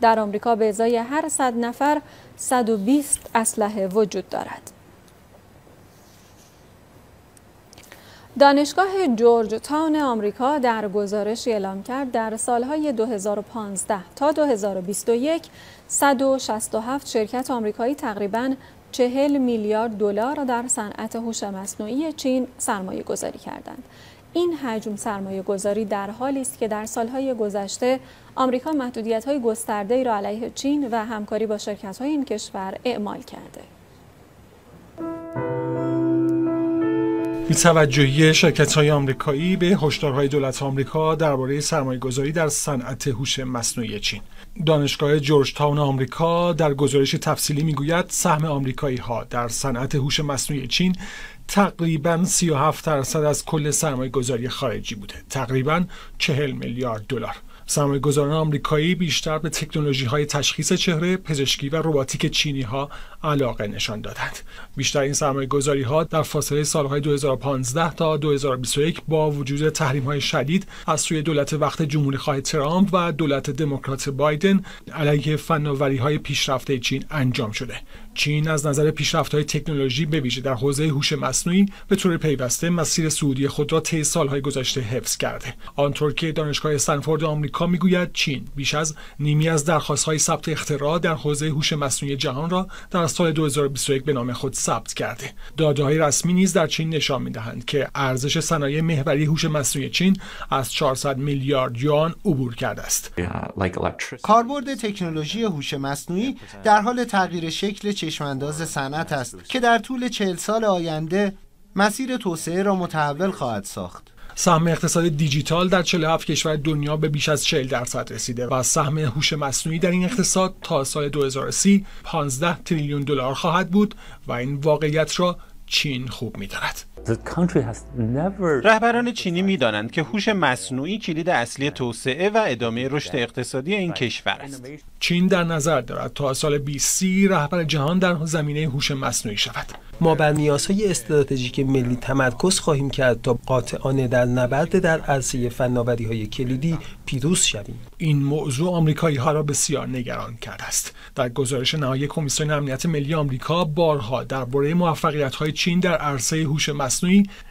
در آمریکا به ازای هر 100 نفر 120 اسلحه وجود دارد. دانشگاه جورج تاون آمریکا در گزارشی اعلام کرد در سالهای 2015 تا 2021 167 شرکت آمریکایی تقریباً 40 میلیارد دلار در صنعت هوش مصنوعی چین سرمایه گذاری کردند. این حجم سرمایه گذاری در حالی است که در سالهای گذشته آمریکا محدودیت های گسترده ای را علیه چین و همکاری با شرکت های این کشور اعمال کرده. بی‌توجهی شرکت‌های آمریکایی به هشدارهای دولت آمریکا درباره سرمایه‌گذاری در صنعت هوش مصنوعی چین. دانشگاه جورج تاون آمریکا در گزارش تفصیلی می‌گوید سهم آمریکایی ها در صنعت هوش مصنوعی چین تقریبا 37 درصد از کل سرمایه گذاری خارجی بوده تقریبا 40 میلیارد دلار سرمایه گذاران آمریکایی بیشتر به تکنولوژی های تشخیص چهره، پزشکی و روباتیک چینی ها علاقه نشان دادند. بیشتر این سرمایه گذاری ها در فاصله سالهای 2015 تا 2021 با وجود تحریم های شدید از سوی دولت وقت جمهوری خواه ترامپ و دولت دموکرات بایدن علیه فناوری های پیشرفته چین انجام شده. چین از نظر پیشرفت های تکنولوژی به ویژه در حوزه هوش مصنوعی به طور پیوسته مسیر سعودی خود را طی سالهای گذشته حفظ کرده. آنطور که دانشگاه استنفورد آمریکا می‌گوید چین بیش از نیمی از های ثبت اختراع در حوزه هوش مصنوعی جهان را در سال 2021 به نام خود ثبت کرده. های رسمی نیز در چین نشان می‌دهند که ارزش صنایع محوری هوش مصنوعی چین از 400 میلیارد یوان عبور کرده است. کاربرد تکنولوژی هوش مصنوعی در حال تغییر شکل چشمانداز صنعت است که در طول چهل سال آینده مسیر توسعه را متحول خواهد ساخت. سهم اقتصاد دیجیتال در 47 کشور دنیا به بیش از 40 درصد رسیده و سهم هوش مصنوعی در این اقتصاد تا سال 2030 15 تریلیون دلار خواهد بود و این واقعیت را چین خوب می‌داند. رهبران چینی می‌دانند که هوش مصنوعی کلید اصلی توسعه و ادامه رشد اقتصادی این کشور است. چین در نظر دارد تا سال 2030 رهبر جهان در زمینه هوش مصنوعی شود. ما بر نیازهای استراتژیک ملی تمرکز خواهیم کرد تا قاطعانه در نبرد در عرصه فناوری های کلیدی پیروز شویم این موضوع آمریکایی ها را بسیار نگران کرده است در گزارش نهایی کمیسیون امنیت ملی آمریکا بارها درباره موفقیت های چین در عرصه هوش مصنوعی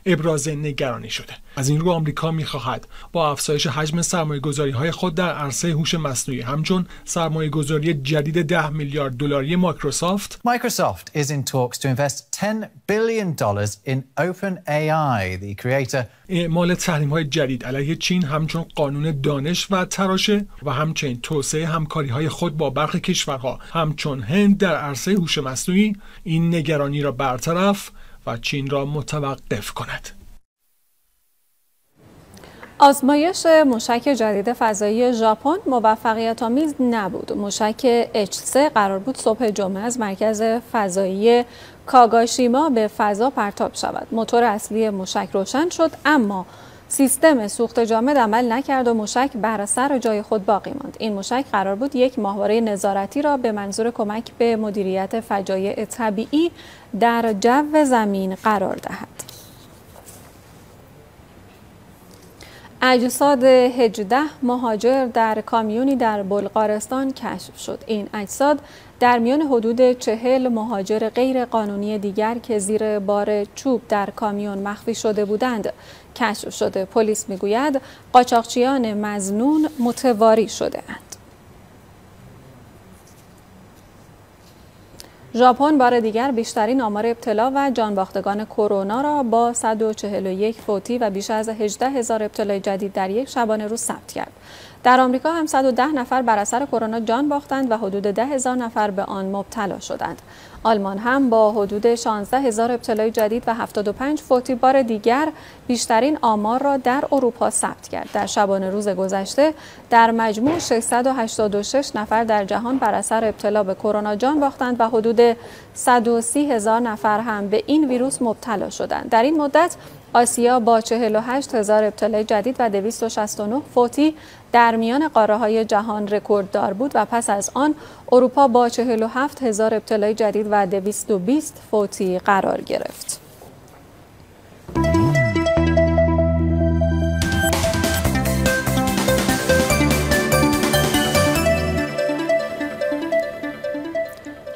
ابراز نگرانی شده. از این رو آمریکا می‌خواهد با افزایش حجم سرمایه گذاری های خود در عرصه هوش مصنوعی همچون سرمایه گذاری جدید 10 میلیارد دلاری مایکروسافت. Microsoft is in talks to invest 10 billion dollars in OpenAI the creator. اعمال تحریم های جدید علیه چین همچون قانون دانش و تراشه و همچنین توسعه همکاری های خود با برخی کشورها همچون هند در عرصه هوش مصنوعی. این نگرانی را برطرف و چین را متوقف کند آزمایش موشک جدید فضایی ژاپن موفقیت آمیز نبود. موشک H3 قرار بود صبح جمعه از مرکز فضایی کاگاشیما به فضا پرتاب شود. موتور اصلی موشک روشن شد اما سیستم سوخت جامد عمل نکرد و موشک بر سر جای خود باقی ماند. این موشک قرار بود یک ماهواره نظارتی را به منظور کمک به مدیریت فجایع طبیعی در جو زمین قرار دهد. اجساد 18 مهاجر در کامیونی در بلغارستان کشف شد. این اجساد در میان حدود چهل مهاجر غیر قانونی دیگر که زیر بار چوب در کامیون مخفی شده بودند کشف شده. پلیس می‌گوید قاچاقچیان مزنون متواری شده اند. ژاپن بار دیگر بیشترین آمار ابتلا و جانباختگان کرونا را با 141 فوتی و بیش از 18 هزار ابتلای جدید در یک شبانه روز ثبت کرد. در آمریکا هم 110 نفر بر اثر کرونا جان باختند و حدود 10 هزار نفر به آن مبتلا شدند. آلمان هم با حدود 16 هزار ابتلای جدید و 75 فوتی بار دیگر بیشترین آمار را در اروپا ثبت کرد. در شبانه روز گذشته در مجموع 686 نفر در جهان بر اثر ابتلا به کرونا جان باختند و حدود 130 هزار نفر هم به این ویروس مبتلا شدند. در این مدت آسیا با 48 هزار ابتلای جدید و 269 فوتی در میان قاره های جهان رکورددار بود و پس از آن اروپا با 47 هزار ابتلای جدید و 220 فوتی قرار گرفت.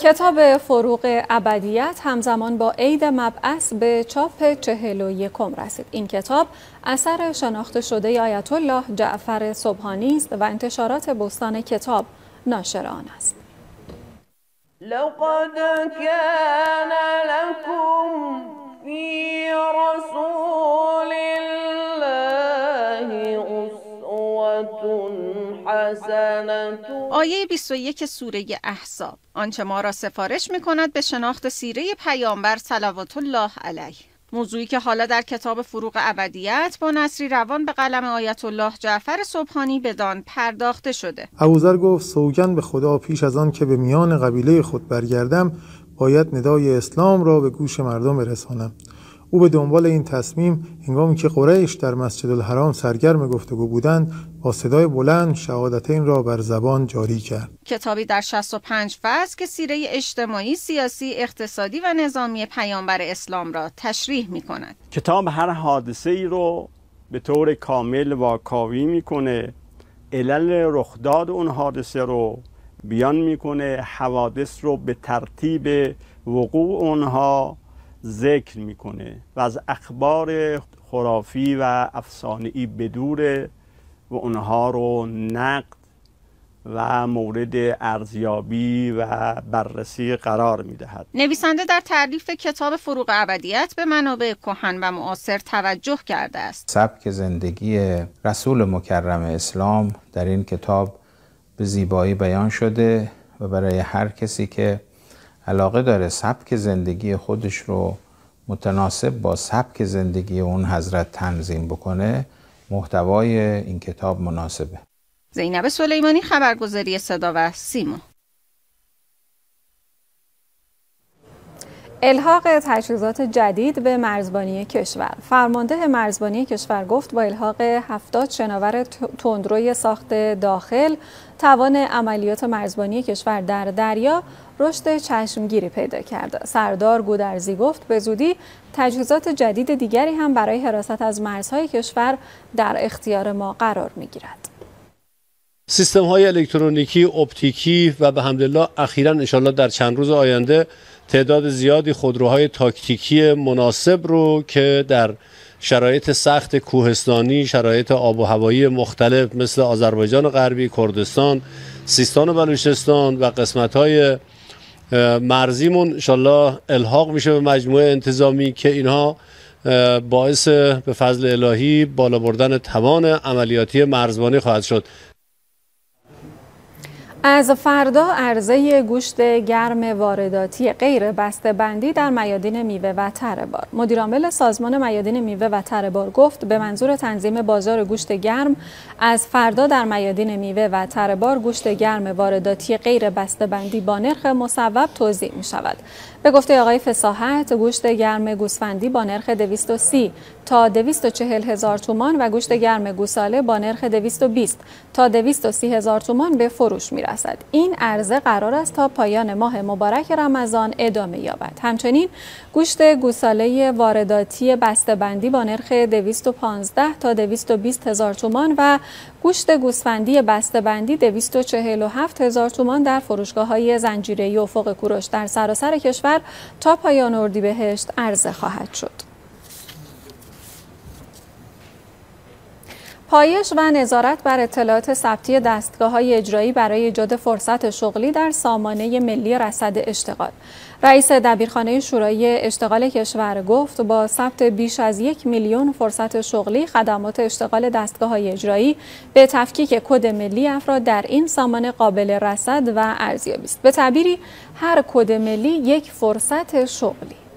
کتاب فروغ ابدیت همزمان با عید مبعث به چاپ چهل و یکم رسید. این کتاب اثر شناخته شده آیت الله جعفر صبحانی است و انتشارات بستان کتاب ناشر آن است. لقد كان لكم في رسول الله أسوة آیه 21 سوره احزاب. آنچه ما را سفارش می کند به شناخت سیره پیامبر صلوات الله علیه. موضوعی که حالا در کتاب فروغ ابدیت با نصری روان به قلم آیت الله جعفر صبحانی بدان پرداخته شده. ابوذر گفت سوگن به خدا پیش از آن که به میان قبیله خود برگردم باید ندای اسلام را به گوش مردم برسانم. او به دنبال این تصمیم هنگامی که قریش در مسجد الحرام سرگرم گفتگو بودند با صدای بلند شهادتین را بر زبان جاری کرد. کتابی در 65 فصل که سیره اجتماعی، سیاسی، اقتصادی و نظامی پیامبر اسلام را تشریح می کند کتاب هر حادثه ای رو به طور کامل واکاوی می‌کنه علل رخداد اون حادثه رو بیان می‌کنه حوادث رو به ترتیب وقوع اونها ذکر می‌کنه و از اخبار خرافی و افسانه‌ای بدوره و اونها رو نقد و مورد ارزیابی و بررسی قرار می‌دهد. نویسنده در تعریف کتاب فروغ ابدیت به منابع کهن و معاصر توجه کرده است. سبک زندگی رسول مکرم اسلام در این کتاب به زیبایی بیان شده و برای هر کسی که علاقه داره سبک زندگی خودش رو متناسب با سبک زندگی اون حضرت تنظیم بکنه محتوای این کتاب مناسبه. زینب سلیمانی خبرگزاری صدا و سیما الحاق تجهیزات جدید به مرزبانی کشور. فرمانده مرزبانی کشور گفت با الحاق 70 شناور تندروی ساخت داخل توان عملیات مرزبانی کشور در دریا رشد چشمگیری پیدا کرده. سردار گودرزی گفت به زودی تجهیزات جدید دیگری هم برای حراست از مرزهای کشور در اختیار ما قرار می گیرد سیستم های الکترونیکی اپتیکی و به حمدالله اخیرا انشالله در چند روز آینده تعداد زیادی خودروهای تاکتیکی مناسب رو که در شرایط سخت کوهستانی شرایط آب و هوایی مختلف مثل آذربایجان غربی کردستان سیستان و بلوچستان و قسمت های مرزیمون انشالله الحاق میشه به مجموعه انتظامی که اینها باعث به فضل الهی بالا بردن توان عملیاتی مرزبانی خواهد شد. از فردا عرضه گوشت گرم وارداتی غیر بسته بندی در میادین میوه و ترهبار مدیرعامل سازمان میادین میوه و ترهبار گفت به منظور تنظیم بازار گوشت گرم از فردا در میادین میوه و ترهبار گوشت گرم وارداتی غیر بسته بندی با نرخ مصوب توزیع می شود به گفته آقای فساحت گوشت گرم گوسفندی با نرخ 230 تا 240 هزار تومان و گوشت گرم گوساله با نرخ 220 تا 230 هزار تومان به فروش می رسد. این عرضه قرار است تا پایان ماه مبارک رمضان ادامه یابد. همچنین گوشت گوساله وارداتی بسته‌بندی با نرخ 215 تا 220 هزار تومان و گوشت گوسفندی بسته‌بندی 247 هزار تومان در فروشگاه های زنجیره افق کوروش در سراسر کشور تا پایان اردیبهشت عرضه خواهد شد. پایش و نظارت بر اطلاعات ثبتی دستگاه های اجرایی برای ایجاد فرصت شغلی در سامانه ملی رصد اشتغال. رئیس دبیرخانه شورای اشتغال کشور گفت با ثبت بیش از یک میلیون فرصت شغلی خدمات اشتغال دستگاه های اجرایی به تفکیک کد ملی افراد در این سامانه قابل رصد و ارزیابی است. به تعبیری هر کد ملی یک فرصت شغلی.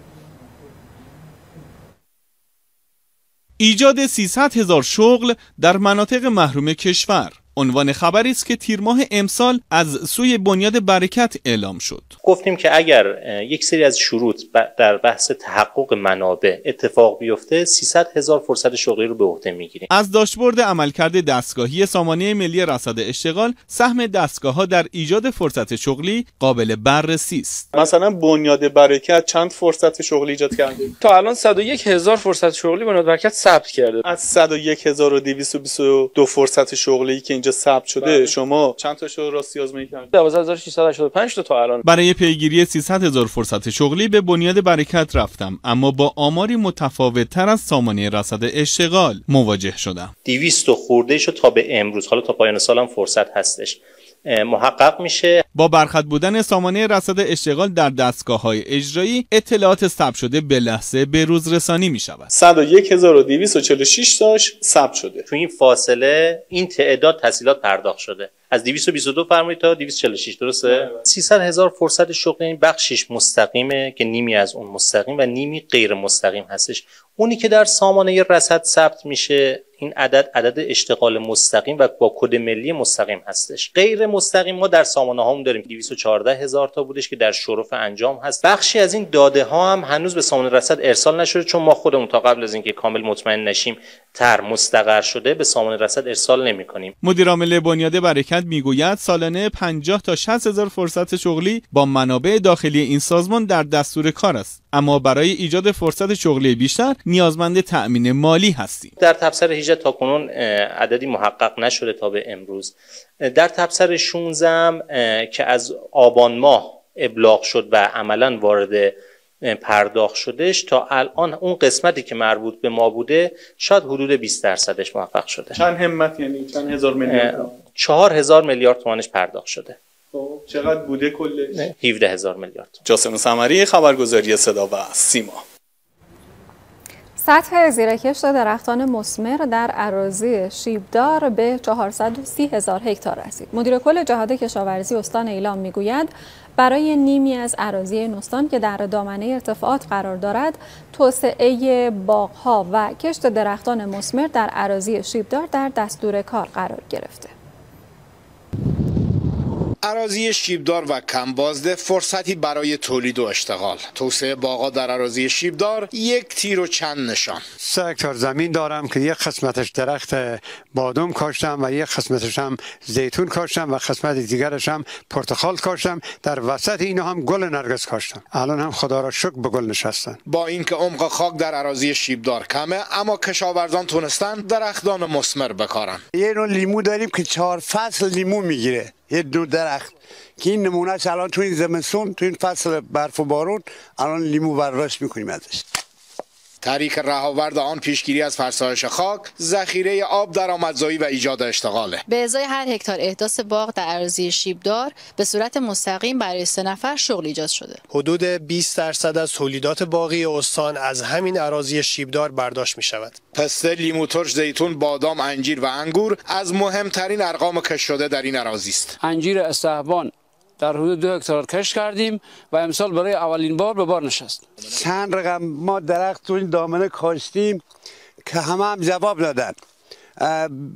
ایجاد 300 هزار شغل در مناطق محروم کشور. عنوان خبری است که تیر ماه امسال از سوی بنیاد برکت اعلام شد. گفتیم که اگر یک سری از شروط در بحث تحقق منابع اتفاق بیفته 300 هزار فرصت شغلی رو به عهده می‌گیریم. از داشبورد عملکرد دستگاهی سامانه ملی رصد اشتغال سهم دستگاه ها در ایجاد فرصت شغلی قابل بررسی است. مثلا بنیاد برکت چند فرصت شغلی ایجاد کرده؟ تا الان 101 هزار فرصت شغلی بنیاد برکت ثبت کرده. از 101222 فرصت شغلی که اینجا ثبت شده بله. شما چند تاشو راستی آزمایی کردید 12685 تا تا الان. برای پیگیری 300 هزار فرصت شغلی به بنیاد برکت رفتم اما با آماری متفاوت تر از سامانه رصد اشتغال مواجه شدم. 200 خورده شو تا به امروز حالا تا پایان سالم فرصت هستش. محقق میشه. با برخط بودن سامانه رصد اشتغال در دستگاه های اجرایی اطلاعات ثبت شده به لحظه به روز رسانی می شود 101246 تاش ثبت شده. تو این فاصله این تعداد تحصیلات پرداخت شده. از 222 فرمایید تا 246 درسته؟ 300 هزار فرصت شغل این بخشش مستقیمه که نیمی از اون مستقیم و نیمی غیر مستقیم هستش. اونی که در سامانه رصد ثبت میشه این عدد عدد اشتغال مستقیم و با کد ملی مستقیم هستش. غیر مستقیم ما در سامانه هامون داریم. 214 هزار تا بودش که در شرف انجام هست. بخشی از این داده ها هم هنوز به سامانه رصد ارسال نشده چون ما خودمون تا قبل از اینکه کامل مطمئن نشیم تر مستقر شده به سامانه رصد ارسال نمی کنیم. مدیر عامل بنیاد برکت می‌گوید سالانه 50 تا 60 هزار فرصت شغلی با منابع داخلی این سازمان در دستور کار است. اما برای ایجاد فرصت شغلی بیشتر نیازمند تأمین مالی هستیم. در تبصره 18 تا کنون عددی محقق نشده تا به امروز. در تبصره 16 که از آبان ماه ابلاغ شد و عملا وارد پرداخت شدش تا الان اون قسمتی که مربوط به ما بوده شاید حدود 20 درصدش موفق شده. چند همت یعنی چند هزار میلیارد چهار هزار میلیارد تومانش پرداخت شده. خب چقدر بوده کلش؟ 17 هزار میلیارد جاسم سمری خبرگزاری صدا و سیما. سطح زیرکشت درختان مسمر در اراضی شیبدار به 430 هزار هکتار رسید. مدیر کل جهاد کشاورزی استان ایلام می‌گوید برای نیمی از اراضی این استان که در دامنه ارتفاعات قرار دارد توسعه باغها و کشت درختان مسمر در اراضی شیبدار در دستور کار قرار گرفته. عراضی شیبدار و کمبازده فرصتی برای تولید و اشتغال. توسعه باغا در عراضی شیبدار یک تیر و چند نشان. سه هکتار زمین دارم که یک قسمتش درخت بادام کاشتم و یک قسمتش هم زیتون کاشتم و قسمت دیگرش هم پرتقال کاشتم. در وسط اینا هم گل نرگس کاشتم. الان هم خدا را شکر به گل نشستن. با اینکه عمق خاک در عراضی شیبدار کمه اما کشاورزان تونستن درختان مسمر بکارن. یه نوع لیمو داریم که چهار فصل لیمو می‌گیره. یه دو درخت. که این نمونهش الان تو این زمستون تو این فصل برف و بارون الان لیمو برداشت می‌کنیم ازش. تحریک رهاورد آن پیشگیری از فرسایش خاک ذخیره آب درآمدزایی و ایجاد اشتغاله. به ازای هر هکتار احداث باغ در اراضی شیبدار به صورت مستقیم برای سه نفر شغل ایجاد شده. حدود 20 درصد از تولیدات باقی استان از همین اراضی شیبدار برداشت می شود پسته لیمو ترش زیتون بادام انجیر و انگور از مهمترین ارقام کش شده در این اراضی است. انجیر استحبان در حدود دو هکتار کش کردیم و امسال برای اولین بار به بار نشست. چند رقم؟ ما درخت تو این دامنه کاشتیم که همه هم جواب دادن.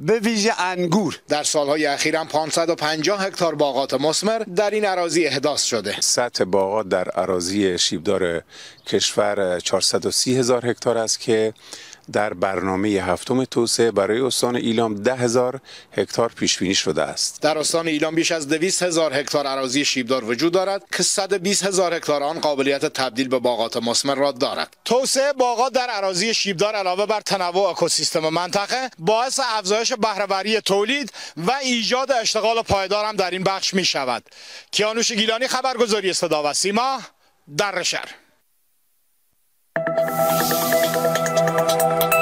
به ویژه انگور. در سالهای اخیر هم 550 هکتار باغات مسمر در این عراضی احداث شده. سطح باغات در عراضی شیبدار کشور 430 هزار هکتار است که در برنامه هفتم توسعه برای استان ایلام ده هزار هکتار پیش بینی شده است. در استان ایلام بیش از 200 هزار هکتار اراضی شیبدار وجود دارد که 120 هزار هکتار آن قابلیت تبدیل به باغات مسمر را دارد. توسعه باغات در اراضی شیبدار علاوه بر تنوع اکوسیستم منطقه باعث افزایش بهرهوری تولید و ایجاد اشتغال پایدار هم در این بخش می شود. کیانوش گیلانی خبرگزاری صدا و سیما در شهر. Thank you.